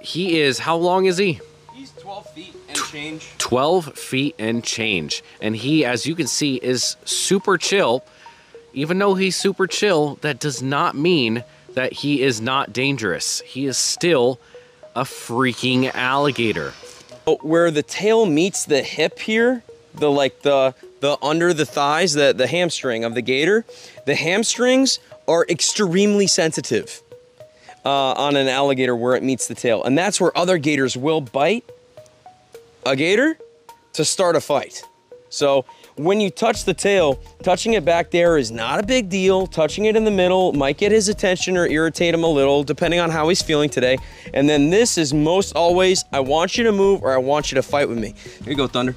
he is, how long is he? He's 12 feet and change. 12 feet and change. And he, as you can see, is super chill. Even though he's super chill, that does not mean that he is not dangerous. He is still a freaking alligator. Where the tail meets the hip here, the like the the under the thighs, the, the hamstring of the gator, the hamstrings are extremely sensitive uh, on an alligator where it meets the tail. And that's where other gators will bite a gator to start a fight. So when you touch the tail, touching it back there is not a big deal. Touching it in the middle might get his attention or irritate him a little, depending on how he's feeling today. And then this is most always, I want you to move or I want you to fight with me. Here you go, Thunder.